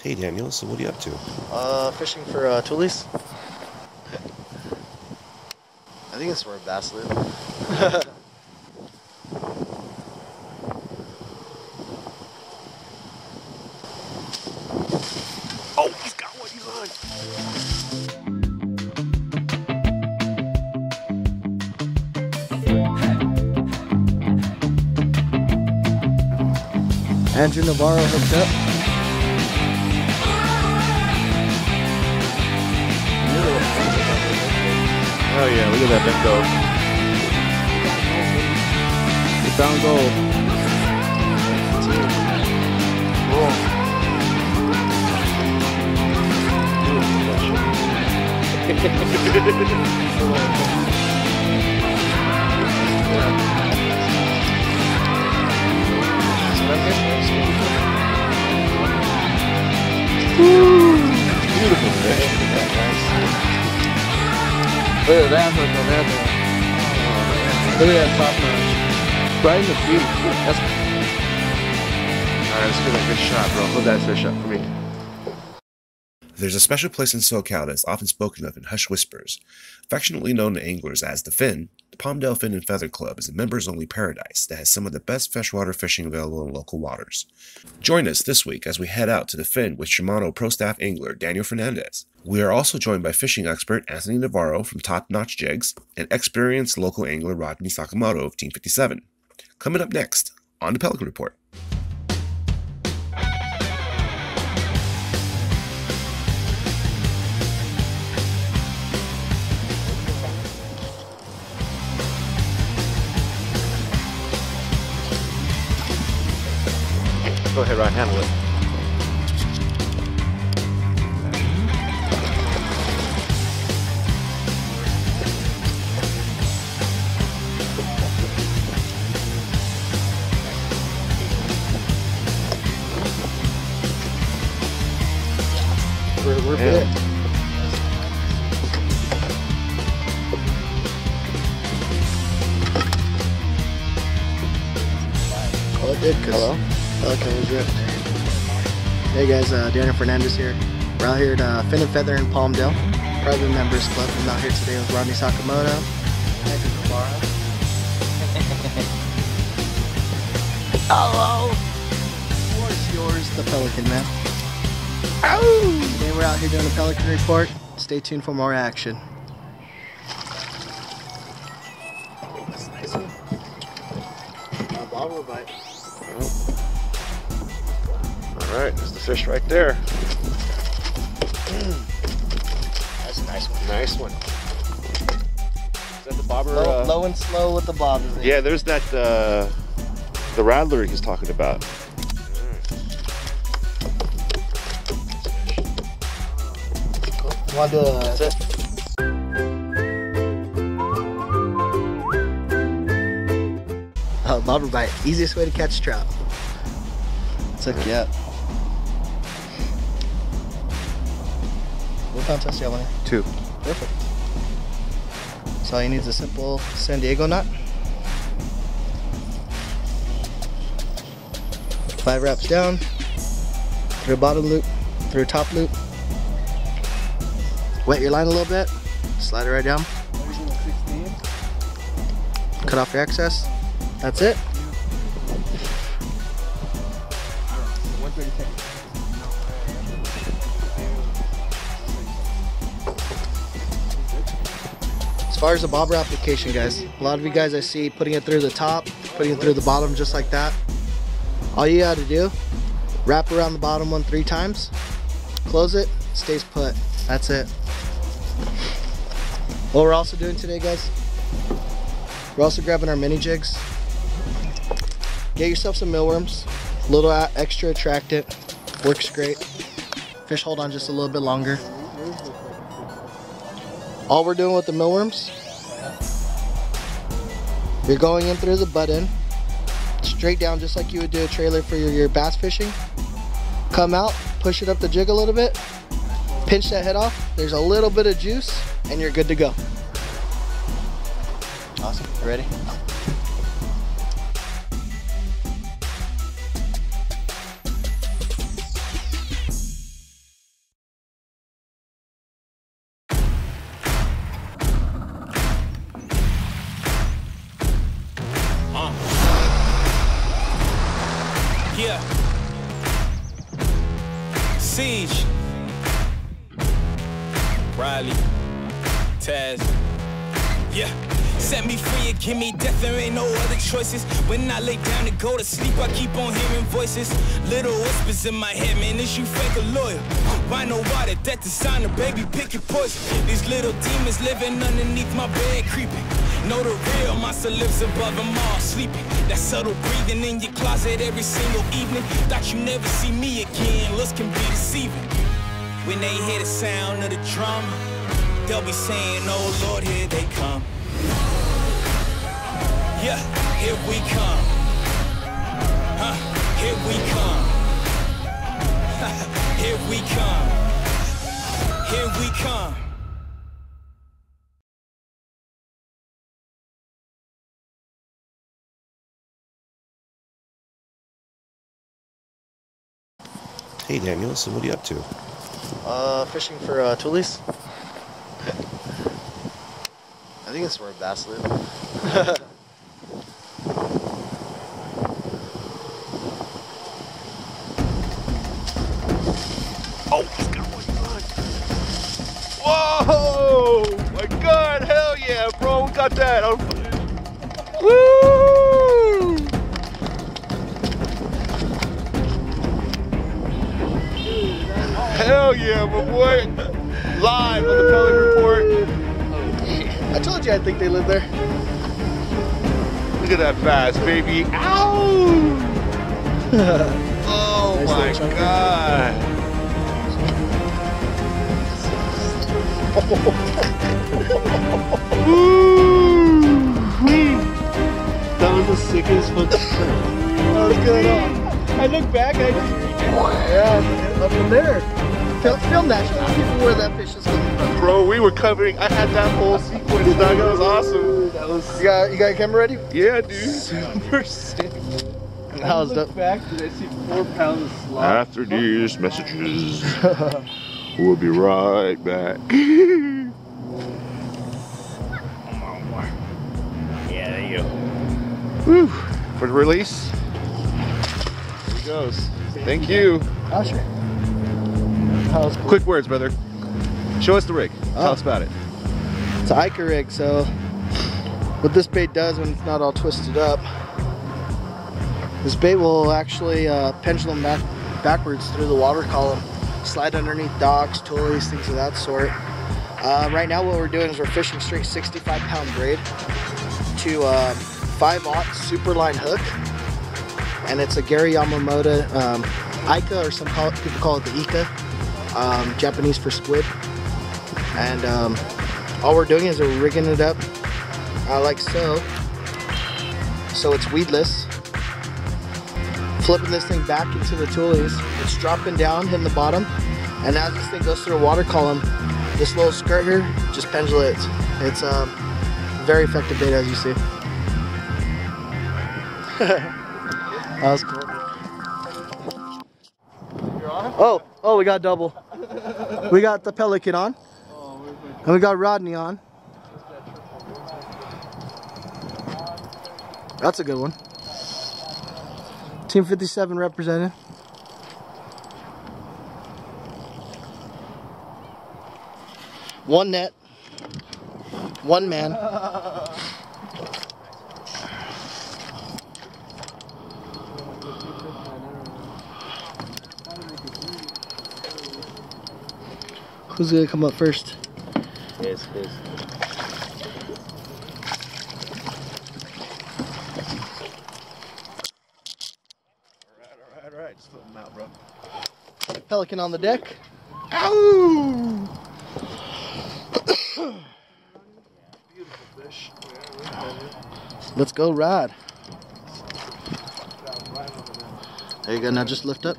Hey Daniel, so what are you up to? Uh, fishing for uh, tules. I think it's where bass live. Oh, he's got one, he's on! Andrew Navarro hooked up. Oh yeah, look at that thing go. We found gold. Beautiful fish. Look at that hook on that thing. Look at that top notch. Right in the feet. That's Alright, let's get a good shot, bro. hold that fish up for me. There's a special place in SoCal that is often spoken of in hushed whispers. Affectionately known to anglers as the Fin, the Palmdale Fin and Feather Club is a members only paradise that has some of the best freshwater fishing available in local waters. Join us this week as we head out to the Fin with Shimano Pro Staff angler Daniel Fernandez. We are also joined by fishing expert Anthony Navarro from Top Notch Jigs and experienced local angler Rodney Sakamoto of Team 57. Coming up next on the Pelican Report. Go ahead, Ryan, handle it. Oh, did, cause Hello? Pelican was ripped. Hey guys, uh, Daniel Fernandez here. We're out here at uh, Fin and Feather in Palmdale, private members club. I'm out here today with Rodney Sakamoto, Andrew Navarro. Hello. What's yours, the Pelican man? Today we're out here doing a Pelican report. Stay tuned for more action. Alright, there's the fish right there. That's a nice one. Nice one. Is that the bobber? Low, uh, low and slow with the bobbers. Yeah, there's that, uh, the rattler he's talking about. Want to? That's it. Uh, bobber bite. Easiest way to catch trout. Took you up. What pound test do you have on here? Two. Perfect. So all you need is a simple San Diego knot. Five wraps down, through bottom loop, through top loop. Wet your line a little bit, slide it right down. Cut off your excess. That's it. Far as the bobber application, guys, a lot of you guys I see putting it through the top, putting it through the bottom just like that. All you gotta do, wrap around the bottom one three times, close it, stays put. That's it. What we're also doing today, guys, we're also grabbing our mini jigs. Get yourself some mealworms, a little uh, extra attractant, works great. Fish hold on just a little bit longer. All we're doing with the mealworms, you're going in through the butt end, straight down just like you would do a trailer for your, your bass fishing. Come out, push it up the jig a little bit, pinch that head off. There's a little bit of juice, and you're good to go. Awesome. You ready? Set me free and give me death, there ain't no other choices. When I lay down to go to sleep, I keep on hearing voices. Little whispers in my head, man, is you fake a lawyer? Know why the death designer, baby, pick your poison. These little demons living underneath my bed, creeping. Know the real monster lives above them all, sleeping. That subtle breathing in your closet every single evening. Thought you never see me again, looks can be deceiving. When they hear the sound of the drum, they'll be saying, oh Lord, here they come. Yeah, here we come. Huh, here we come. here we come. Here we come. Hey Daniel, so what are you up to? Uh, fishing for uh, tules. I think it's where bass live. got that. I'm... Woo! Hell yeah, my boy. Live on the Pelican Report. I told you I think they live there. Look at that bass, baby. Ow! oh Nice my god. chunker. God. That was the sickest fucking That was good. I look back, I just Yeah, up in there. Film, film that. Show people where that fish is coming from. Bro, we were covering. I had that whole sequence, dog. That was awesome. that was You got, you got your camera ready? Yeah, dude. super sick. That I was look dope. back, did I see four pounds of slop? After these messages, we'll be right back. Whew. For the release, here he goes. Thank you. Was cool. Quick words, brother. Show us the rig. Tell Oh. us about it. It's an Ica rig, so what this bait does when it's not all twisted up, this bait will actually uh, pendulum back backwards through the water column, slide underneath docks, toys, things of that sort. Uh, right now, what we're doing is we're fishing straight 65 pound braid to uh, 5 aught super line hook, and it's a Gary Yamamoto um, Ica, or some call, people call it the Ika, um, Japanese for squid. And um, all we're doing is we're rigging it up uh, like so. So it's weedless. Flipping this thing back into the tules. It's dropping down, hitting the bottom. And as this thing goes through a water column, this little skirt here just pendulates. It's um, very effective bait as you see. that was cool. Oh, oh, we got double. We got the pelican on. And we got Rodney on. That's a good one. Team 57 represented. One net. One man. Who's gonna come up first? Yes, yes. All right, all right. Just flip them out, bro. Pelican on the deck. Ow! Beautiful fish. Let's go ride. There you go. Now just lift up.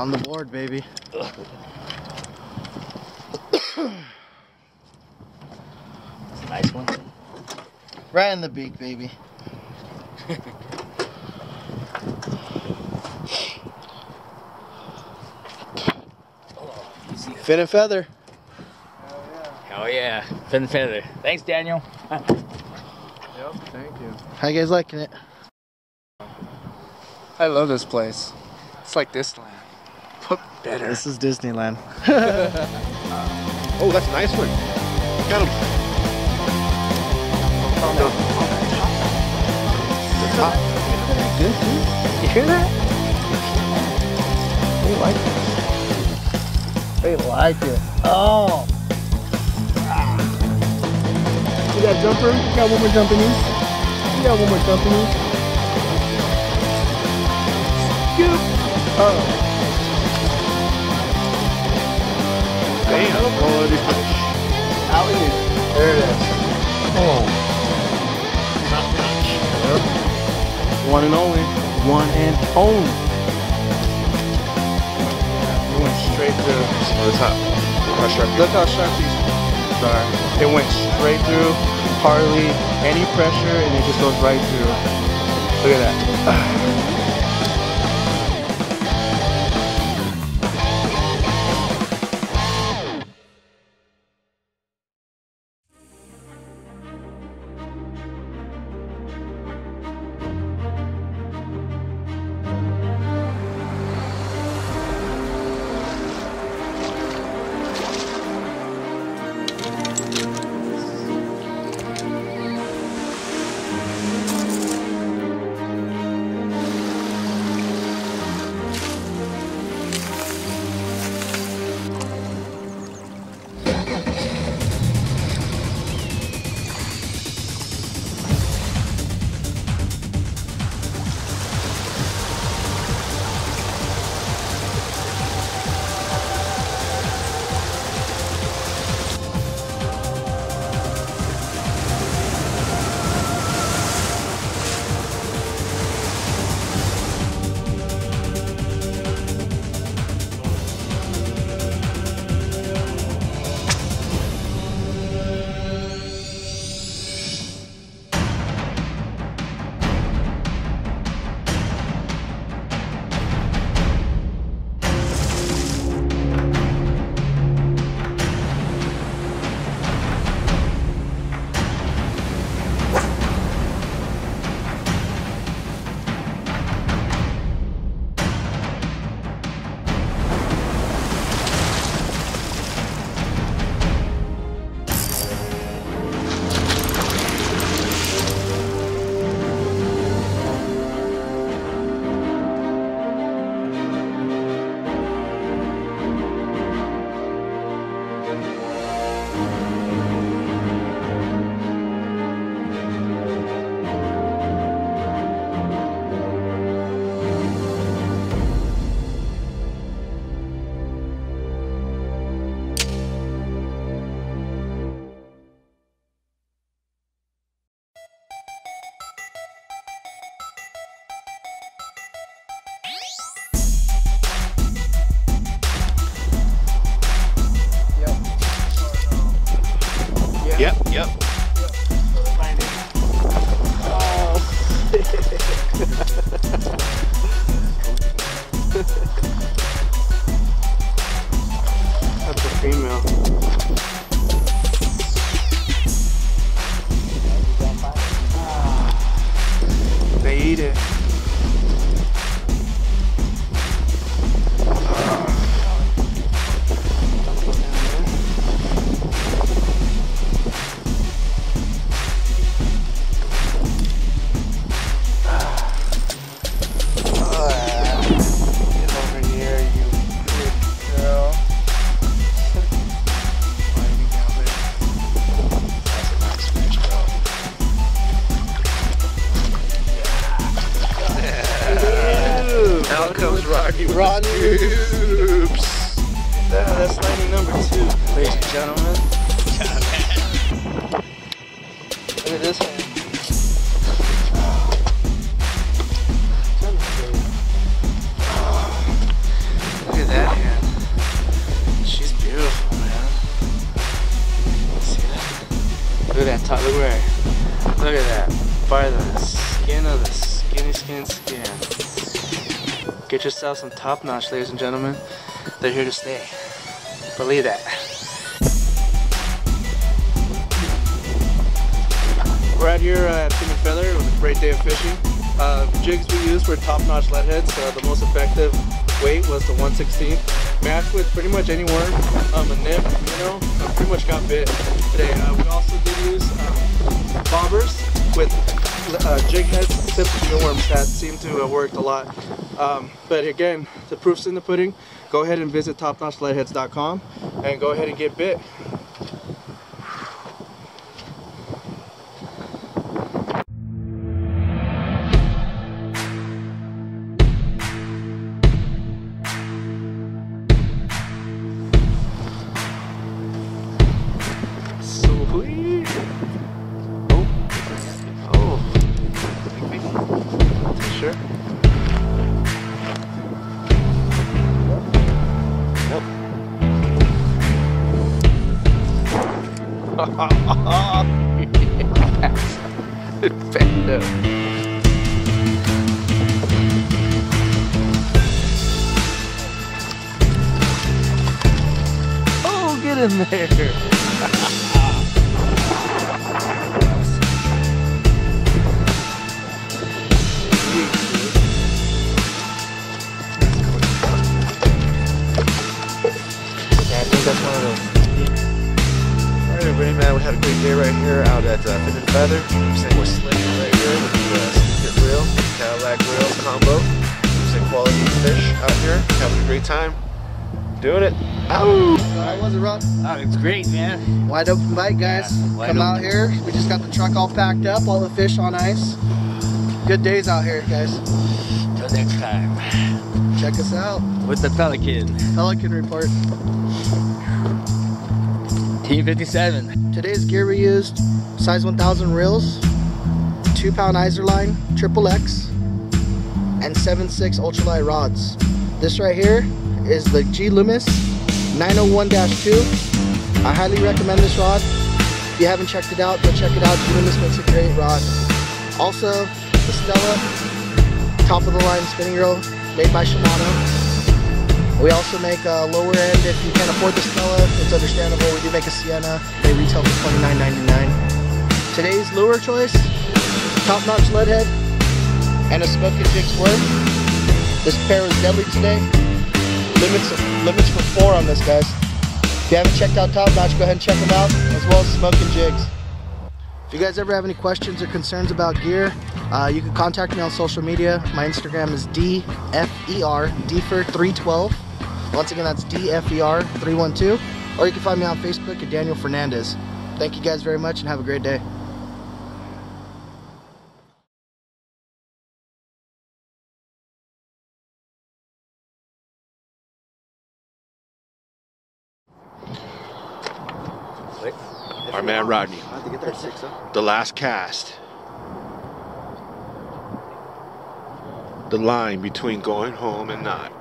on the board, baby. That's a nice one. Right in the beak, baby. Oh, fin and feather. Hell yeah. Hell yeah. Fin and feather. Thanks, Daniel. yep, thank you. How you guys liking it? I love this place. It's like this land better. This is Disneyland. Oh, that's a nice one. Got him. You hear that? They like it. They like it. Oh. You got jumper? You got one more jumping in? You got one more jumping in? Scoop. Oh. Damn. Oh, these fish. Out in it. There it is. Oh. One and only. One and only. It went straight through. On the top. How sharp Look how sharp these are. It went straight through, hardly any pressure, and it just goes right through. Look at that. Yep, yep. That's a female. Look at that top. Look where. Look at that. By the skin of the skinny skin skin. Get yourself some top notch, ladies and gentlemen. They're here to stay. Believe that. We're out here at Fin and Feather. It was a great day of fishing. Uh, jigs we used were top-notch lead heads. Uh, the most effective weight was the 116. Matched with pretty much any worm, um, a nip, know, uh, pretty much got bit today. Uh, we also did use um, bobbers with uh, jig heads tipped with mealworms that seemed to have worked a lot. Um, but again, the proof's in the pudding. Go ahead and visit topnotchleadheads.com and go ahead and get bit. Oh, get in there. Right here out at uh, Fin and Feather. Same with Slick right here with the uh, Sneaker Grill, Cadillac Grill combo. Some quality fish out here, having a great time. Doing it. Ow! How was it, Rod? Oh, it's great, man. Wide open bite, guys. Yeah, wide Come out here. We just got the truck all packed up, all the fish on ice. Good days out here, guys. Till next time. Check us out. With the Pelican. Pelican Report. Team 57. Today's gear we used, size 1000 reels, 2 pound Izorline, triple X, and 7.6 ultralight rods. This right here is the G Loomis 901-2. I highly recommend this rod. If you haven't checked it out, go check it out. G Loomis makes a great rod. Also, the Stella, top of the line spinning reel, made by Shimano. We also make a lower end if you can't afford the Stella. It's understandable. We do make a Sienna. They retail for $29.99. Today's lure choice: top-notch lead head and a smoking jig worm. This pair is deadly today. Limits limits for four on this, guys. If you haven't checked out Top Notch, go ahead and check them out, as well as Smoking Jigs. If you guys ever have any questions or concerns about gear, uh, you can contact me on social media. My Instagram is DFER, DFER312. Once again, that's DFER312. Or you can find me on Facebook at Daniel Fernandez. Thank you guys very much and have a great day. Our man Rodney. The last cast. The line between going home and not.